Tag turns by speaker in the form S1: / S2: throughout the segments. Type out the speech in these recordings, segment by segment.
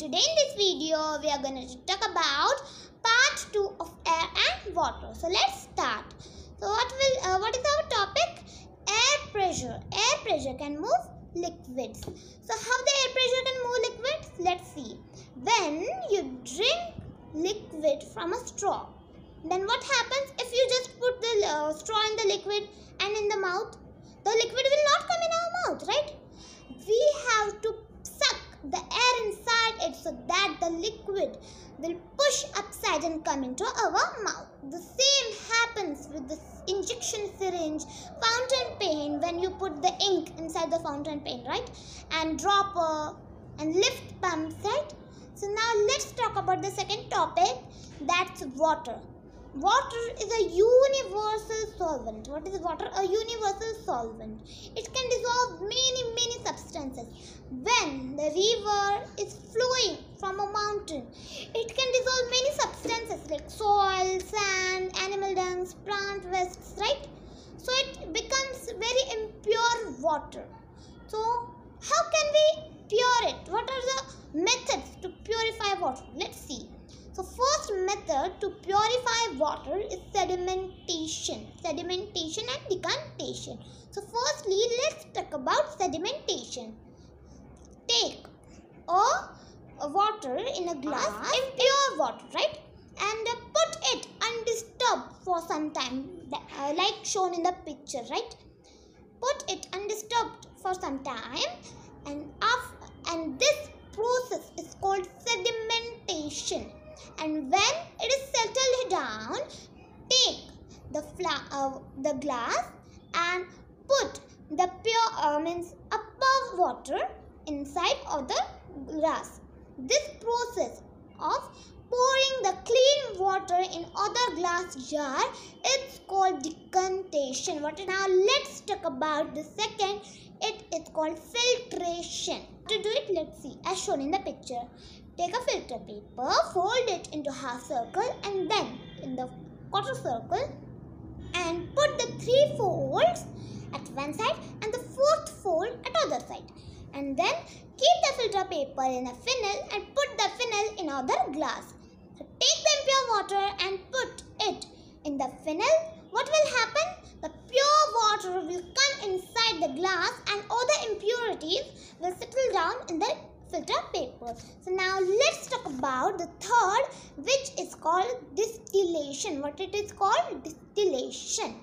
S1: today in this video we are going to talk about part 2 of air and water. So let's start. So what will uh, what is our topic? Air pressure. Air pressure can move liquids. So how the air pressure can move liquids? Let's see. When you drink liquid from a straw, then what happens if you just put the uh, straw in the liquid and in the mouth? The liquid will not come in our mouth, right? We have to suck the air inside it so that the liquid will push upside and come into our mouth. The same happens with the injection syringe, fountain pen when you put the ink inside the fountain pen, right? And dropper and lift pumps, right? So now let's talk about the second topic that's water. Water is a universal solvent. What is water? A universal solvent. It can dissolve many, many substances. When the river is flowing from a mountain, it can dissolve many substances like soil, sand, animal dungs, plant wastes, right? So it becomes very impure water. So how can we pure it? What are the methods to purify water? Let's see. So first method to purify water is sedimentation. Sedimentation and decantation. So firstly let's talk about sedimentation. Take a water in a glass, impure water, right? And uh, put it undisturbed for some time, uh, like shown in the picture, right? Put it undisturbed for some time, and after, and this process is called sedimentation and when it is settled down take the fla- uh, the glass and put the pure uh, means above water inside of the glass this process of pouring the clean water in other glass jar. It's called decantation. What now let's talk about the second. It is called filtration. To do it let's see as shown in the picture. Take a filter paper, fold it into half circle and then in the quarter circle and put the three folds at one side and the fourth fold at other side. And then keep the filter paper in a funnel and put the funnel in other glass. So take the impure water and put it in the funnel. What will happen? The pure water will come inside the glass and all the impurities will settle down in the filter paper. So now let's talk about the third which is called distillation. What it is called? Distillation.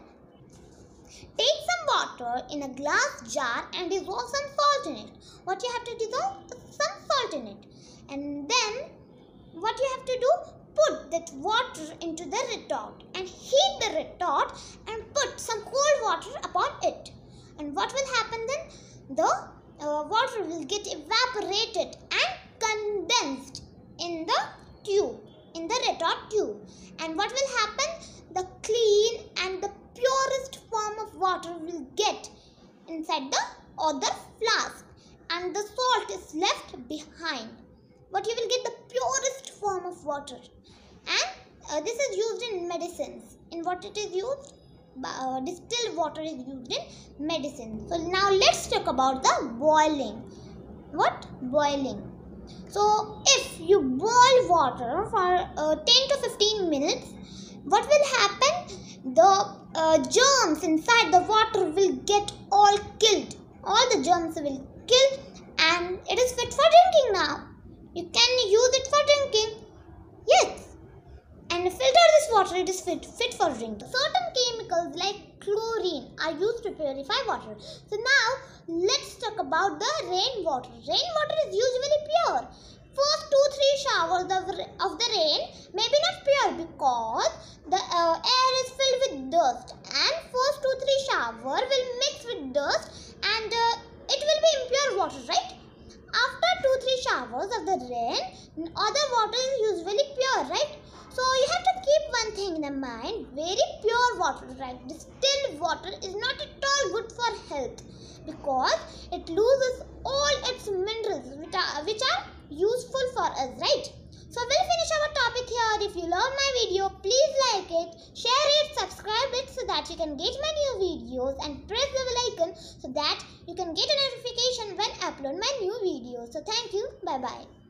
S1: Take some water in a glass jar and dissolve some salt in it. What you have to dissolve? Some salt in it. And then what you have to do? Put that water into the retort and heat the retort and put some cold water upon it. And what will happen then? The uh, water will get evaporated and condensed in the tube, in the retort tube. And what will happen? The clean and the purest form of water will get inside the other flask and the salt is left behind. But you will get the purest form of water. And uh, this is used in medicines. In what it is used? uh, distilled water is used in medicine. So now let's talk about the boiling. What? Boiling. So if you boil water for uh, 10 to 15 minutes, what will happen? The uh, germs inside the water will get all killed. All the germs will kill and it is fit for drinking now. You can use it for drinking. Yes and filter this water it is fit, fit for drink. Certain chemicals like chlorine are used to purify water. So now let's talk about the rainwater. Rainwater is usually pure. First two three showers of, of the rain may be not pure because the uh, air is filled with dust and first two three shower will mix with dust and uh, it will be impure water right after two three showers of the rain other water is usually pure right so you have to keep one thing in mind. Very pure water, right? Distilled water is not at all good for health because it loses all its minerals which are, which are useful for us, right? So we'll finish our topic here. If you love my video, please like it, share it, subscribe it so that you can get my new videos and press the bell icon so that you can get a notification when I upload my new videos. So thank you. Bye-bye.